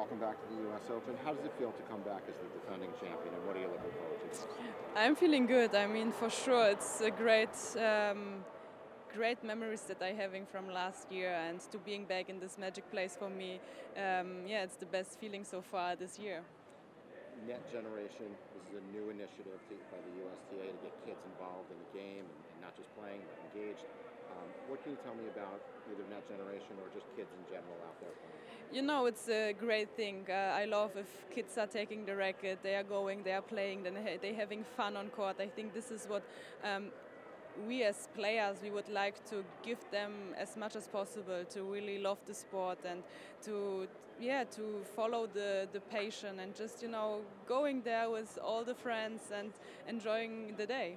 welcome back to the U.S. Open. How does it feel to come back as the defending champion, and what are you looking forward to? I'm feeling good. I mean, for sure, it's a great, um, great memories that I'm having from last year, and to being back in this magic place for me, um, yeah, it's the best feeling so far this year. Net Generation this is a new initiative to, by the USTA to get kids involved in the game and, and not just playing but engaged. Um, what can you tell me about either Net Generation or just kids in general out there playing? You know, it's a great thing. Uh, I love if kids are taking the racket, they are going, they are playing, then they're having fun on court. I think this is what um, we as players we would like to give them as much as possible to really love the sport and to yeah to follow the the passion and just you know going there with all the friends and enjoying the day